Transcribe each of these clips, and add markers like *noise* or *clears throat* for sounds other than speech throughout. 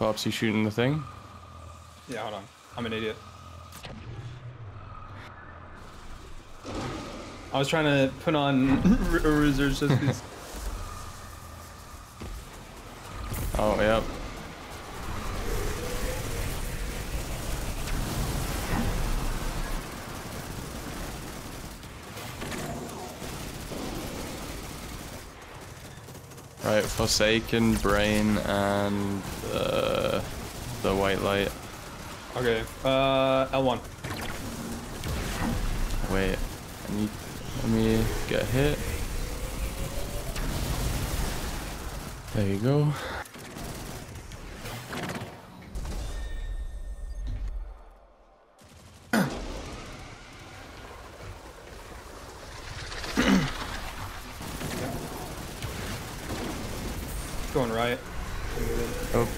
Pops, you shooting the thing? Yeah, hold on. I'm an idiot. I was trying to put on *laughs* research just because. Oh, yep. Right, Forsaken, Brain, and uh, the White Light. Okay, uh, L1. Wait, I need, let me get hit. There you go. Going right. Oh,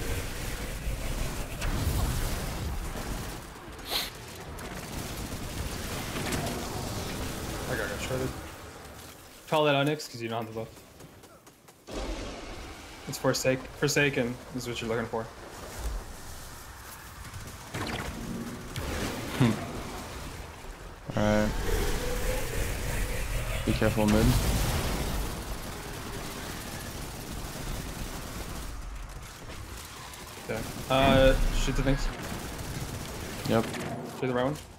I got got shredded. Call that out next because you don't have the buff. It's forsake Forsaken is what you're looking for. alright. Be careful mid. Okay. Uh, shoot the things. Yep. Shoot the right one.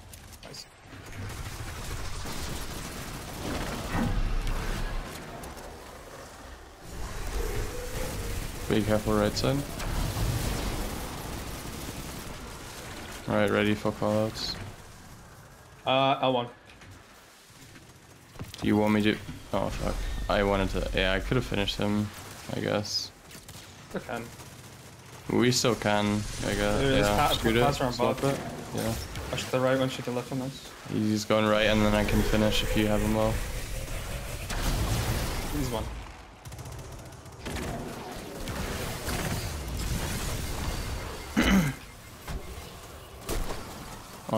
Be careful right side. Alright, ready for callouts. Uh, L1. Do you want me to? Oh fuck. I wanted to. Yeah, I could have finished him. I guess. Okay. We still can. I guess. Is yeah. Shoot it. Swap it. Yeah. I shoot the right one, shoot the left one, nice. He's going right, and then I can finish if you have him low. He's one.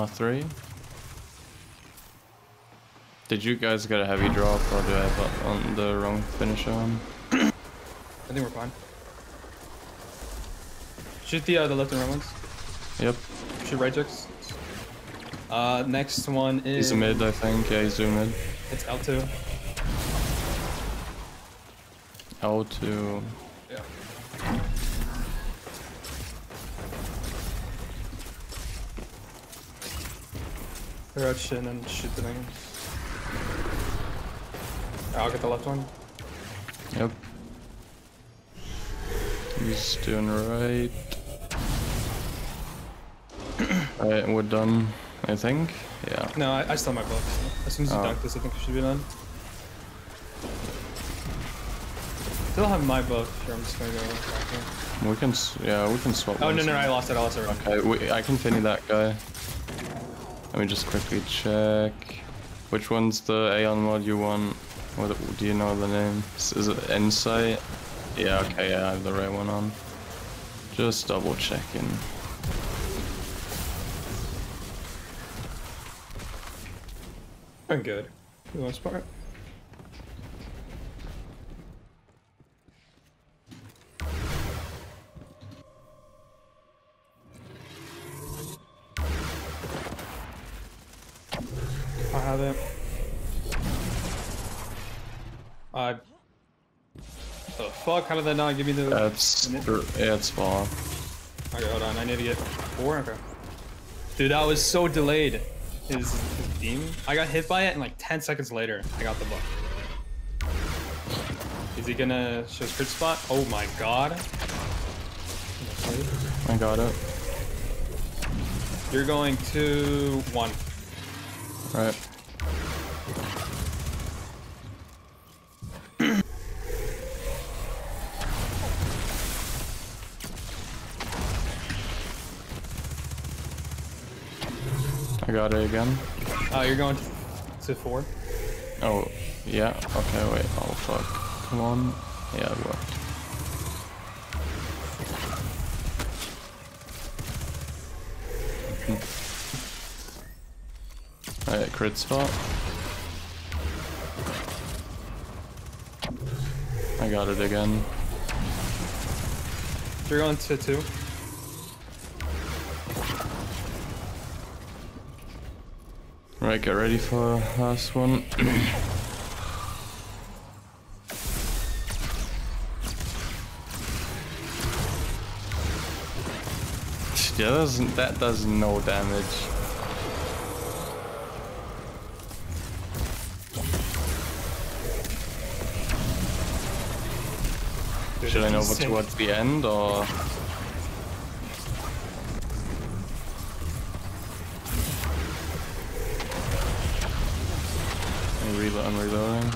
Three. Did you guys get a heavy drop, or do I have on the wrong finisher on? I think we're fine. Shoot the uh, the left and right ones. Yep. Shoot right jacks. Uh, next one is He's a mid, I think. Yeah, he's a mid. It's L2. L2. In and shoot the things. I'll get the left one. Yep. He's doing right. *clears throat* Alright, we're done, I think. Yeah. No, I, I still have my book. As soon as you Oh. dunk this, I think we should be done. Still have my book. Here, I'm just gonna go back here. We can, yeah, we can swap. Oh, no, ones. no, I lost it. I lost it. Okay, we, I can finish that guy. Let me just quickly check. Which one's the Aeon mod you want? What, do you know the name? Is it Insight? Yeah, okay, yeah, I have the right one on. Just double checking. I'm good. For the most part. How did that not give me the? That's, yeah, it's fall. Okay, hold on. I need to get four. Okay. Dude, that was so delayed. His, his beam. I got hit by it, and like 10 seconds later, I got the buff. Is he gonna show his crit spot? Oh my god. I got it. You're going to one. Right. I got it again. Uh, you're going to four. Oh, yeah. Okay, wait. Oh, fuck. Come on. Yeah, it worked. *laughs* Alright, crit spot. I got it again. You're going to two. Right, get ready for last one. *clears throat* yeah, that doesn't that does no damage. Should I know towards the end or? I'm reloading.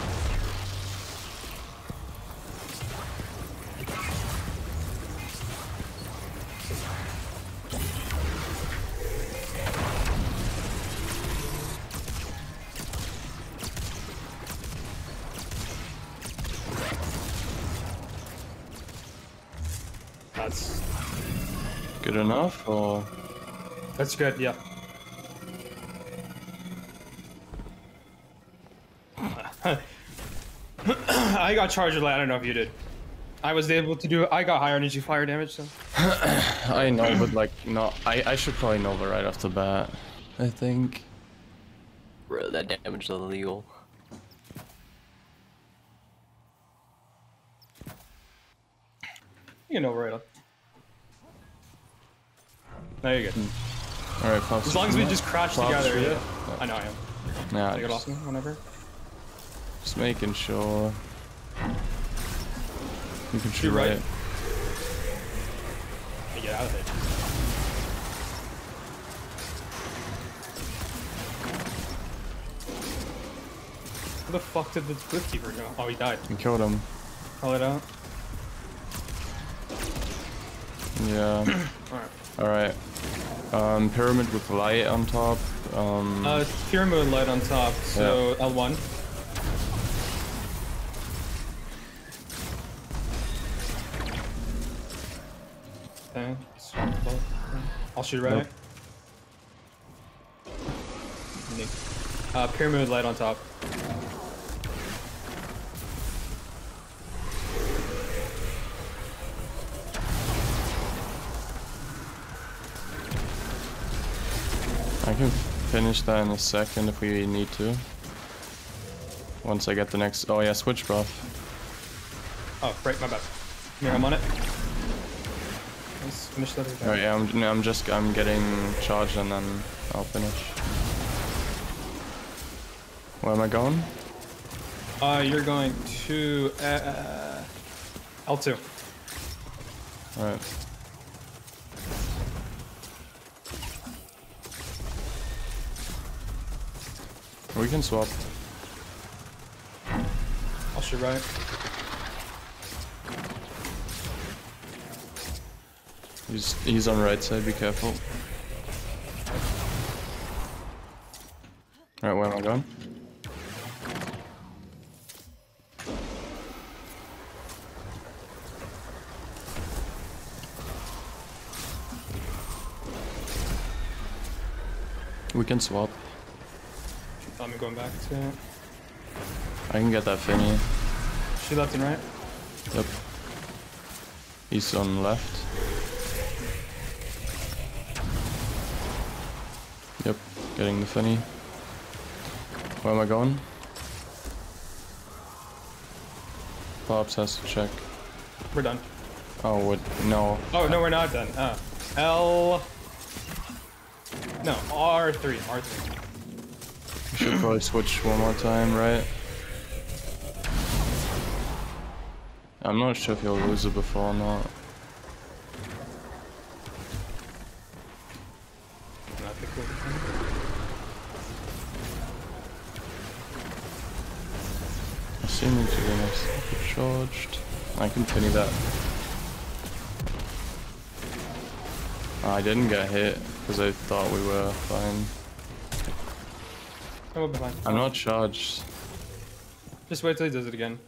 That's Good enough or? that's good. Yeah. I got charged late. I don't know if you did. I was able to do. I got higher energy fire damage. So *clears throat* I know, but like, no, I I should probably know that right off the bat. I think. Bro, that damage is illegal. you know right up. No, you're good. All right, Pops. As long as we just crouch Pops, together. yeah. Yeah. I know I am. Yeah, Take it off just, whenever. just making sure. You can shoot You're right. right. Hey, Get out of it. Where the fuck did the Swiftkeeper go? Oh, he died. You killed him. Call it out. Yeah. Alright. *clears throat* All right. Um, pyramid with light on top. Um, Uh, pyramid light on top, so L1. I'll shoot right. Nope. Uh, pyramid light on top. I can finish that in a second if we need to. Once I get the next. Oh yeah, switch buff. Oh, right, my bad. Here, I'm on it. Finish that. Right, yeah, I'm, no, I'm just I'm getting charged and then I'll finish. Where am I going? Uh, you're going to uh, L2. All right. We can swap. I'll shoot right. He's he's on right side. Be careful. All right, where am I going? We can swap. I'm going back to it. I can get that Finny. She left and right. Yep. He's on left. Yep, getting the Finny. Where am I going? Pops has to check. We're done. Oh, what? No. Oh, no, we're not done. Uh, L. No, R3. R3. We should probably switch one more time, right? I'm not sure if he'll lose it before or not. Not the cool thing. Assuming to be nice. Charged. I can finish ah, that. I didn't get hit because I thought we were fine. Oh, we'll fine. I'm not charged. Just wait till he does it again.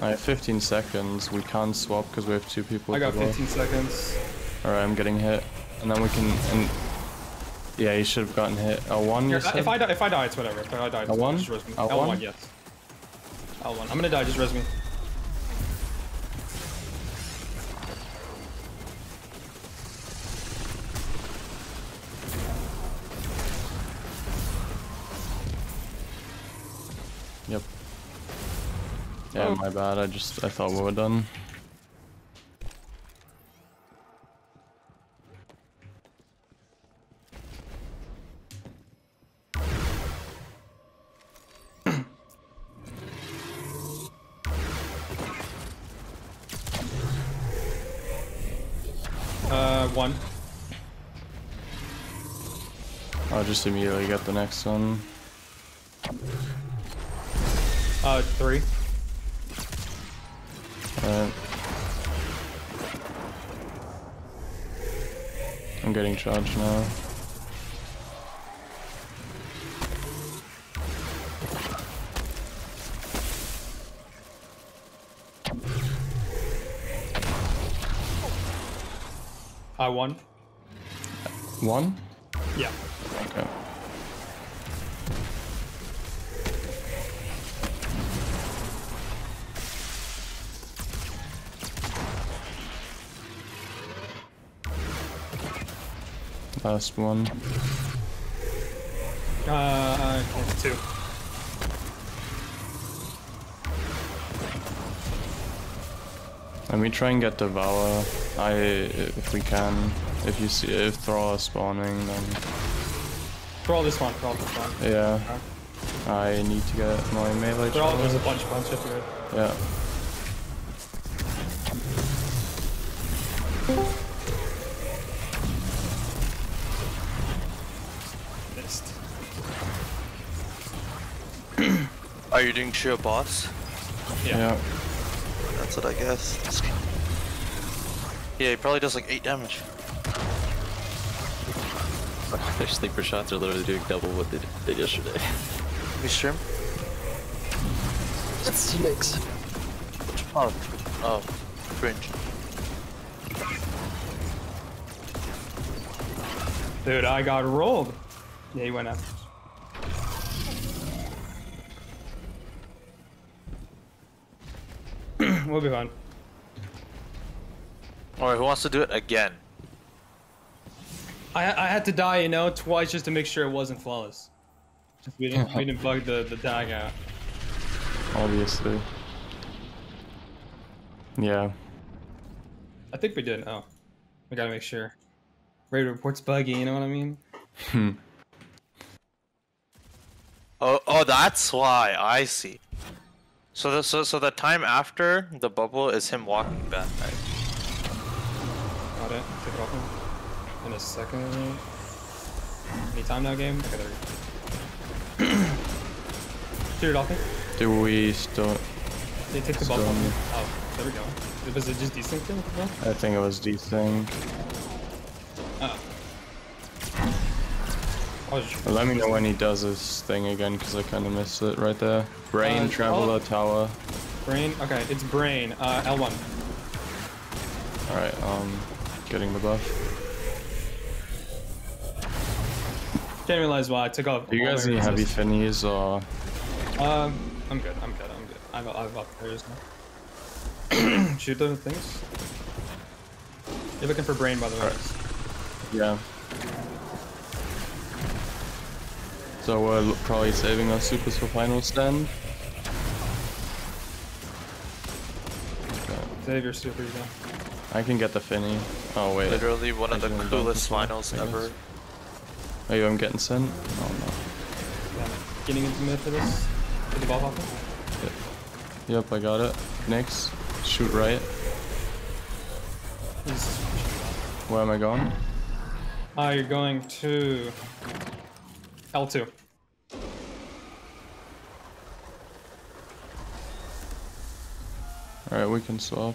I have 15 seconds. We can't swap because we have two people. I got 15 seconds. Alright, I'm getting hit. And then we can... And, yeah, you should have gotten hit. L1, Here, If I, die, if I die, it's whatever. If I die, it's L1? Just res me. L1? L1, yes. L1. I'm gonna die, just res me. Yep. Yeah, oh. my bad. I just, I thought we were done. Uh, one. I'll just immediately get the next one. Uh, three. Alright. I'm getting charged now. Uh, one. One? Yeah. Okay. Last one. Uh, two. Let me try and get Devour. I, if we can. If you see, if Thrall is spawning, then Throw this one. Throw this one. yeah. I need to get my melee Throw all. There's a charge. bunch, bunch of it. Yeah. Missed. Are you doing trio boss? Yeah. Yeah. That's what I guess. Yeah, he probably does like 8 damage. *laughs* Their sleeper shots are literally doing double what they did yesterday. You stream? That's Phoenix. Oh. Oh. Fringe. Dude, I got rolled. Yeah, he went up. We'll be fine. Alright, who wants to do it again? I I had to die, you know, twice just to make sure it wasn't flawless. We didn't we didn't bug the the tag out. Obviously. Yeah. I think we did. Oh, we gotta make sure. Raid reports buggy. You know what I mean? Hmm. Oh, oh, that's why. I see. So the so so the time after the bubble is him walking back. Right? Got it. Take it off him. In a second. Any time now, game? Okay, there we go. *clears throat* Shoot it off me. Do we still? They take the bubble. on me. Oh, there we go. Was it just desync then? No? I think it was desync. Let me know when he does his thing again, because I kind of missed it right there. Brain, Uh, Traveler, oh. Tower. Brain? Okay, it's brain. Uh, L1. Alright, um, getting the buff. Didn't realize why I took off. Do you guys need heavy finnies or? Um, I'm good. I'm good. I'm good. I've I've upgraders now. *clears throat* Shoot the things. You're looking for brain, by the way. Alright. Yeah. So we're probably saving our supers for final stand. Okay. Save your super, you. I can get the finny. Oh wait. Literally one of the Actually, I'm done coolest finals I ever. Are you I'm getting sent? Oh Damn it. Getting into mid for this. Get the ball off him. no. Yep, I got it. Next. Shoot right. Where am I going? Ah, you're going to L2. Alright, we can swap.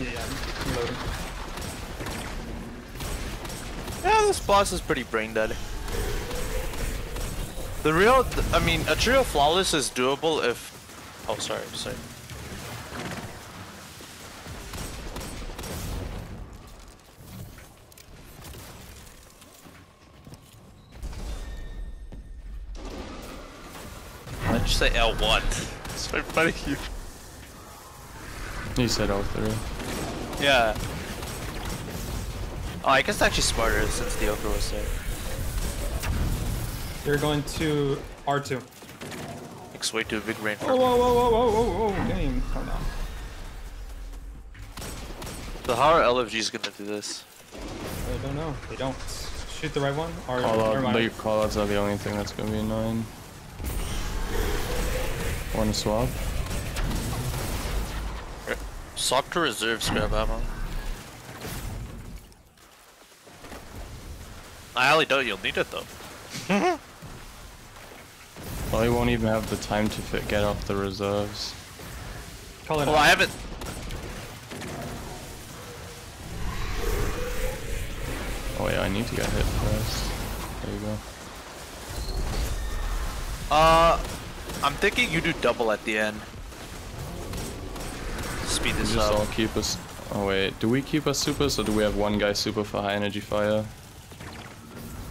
Yeah, yeah. Yeah, this boss is pretty brain dead. The real, I mean, a trio flawless is doable if. Oh, sorry, sorry. Why'd you say L1? It's very funny. You... *laughs* You said L3. Yeah. Oh, I guess it's actually smarter since the ogre was there. You're going to R2. X way too big brain for Whoa, me. whoa, whoa, whoa, whoa, whoa, whoa, game. Calm down. So how are LFGs gonna do this? I don't know. They don't. Shoot the right one? Or Call never out, mind. the call outs are the only thing that's gonna be annoying. Wanna swap? Swap to reserve scrap ammo. I highly doubt you'll need it though. *laughs* Well, he won't even have the time to fit, get off the reserves. Call it Well, out. I haven't. Oh yeah, I need to get hit first. There you go. Uh, I'm thinking you do double at the end. Speed We this just all up. keep us. Oh wait, do we keep us supers or do we have one guy super for high energy fire?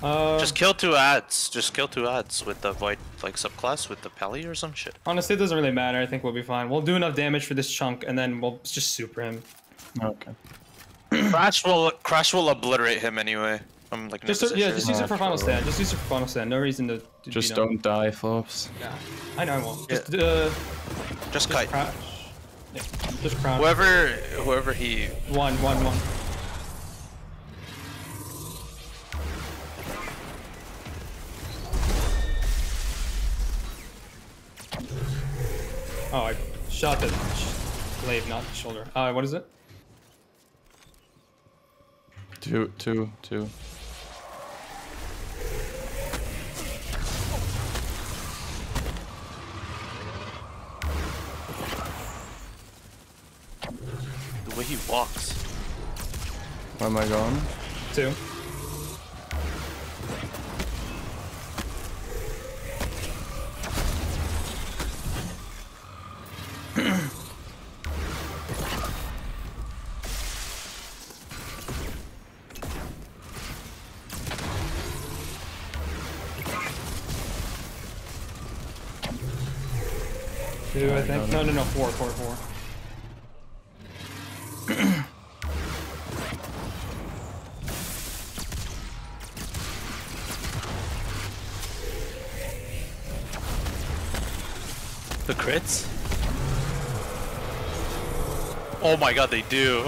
Uh, Just kill two ads. Just kill two ads with the void like subclass with the pally or some shit. honestly, it doesn't really matter. I think we'll be fine. We'll do enough damage for this chunk, and then we'll just super him. Okay. Crash will Crash will obliterate him anyway. I'm like Just no yeah, just use it for final stand. Just use it for final stand. No reason to. to Just beat him. don't die, Flops. Yeah, I know I won't. Yeah. Just uh, just just kite. crash. Yeah, just crash. Whoever whoever he One, one, one. Oh, I shot the sh- blade, not the shoulder. Uh, what is it? Two, two, two. Way he walks. Where am I going? Two. Two, I think. No, no, no. Four, four, four. Oh my god, they do.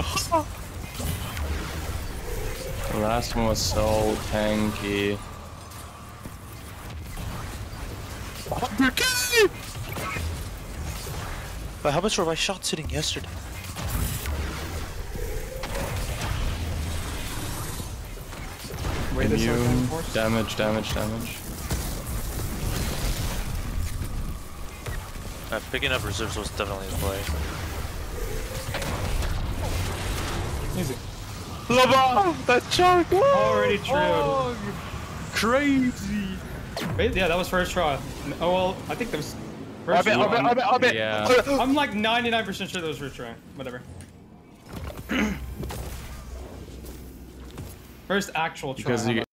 The last one was so tanky. But how much were my shots hitting yesterday? Wait, Immune, force. damage, damage, damage. Uh, picking up reserves was definitely the play. Easy. Lava! That chunk! Already true. Crazy! Wait, yeah, that was first try. Oh well, I think that was first try. Yeah. I'm like 99% sure that was first try. Whatever. *clears throat* first actual try. Because you, about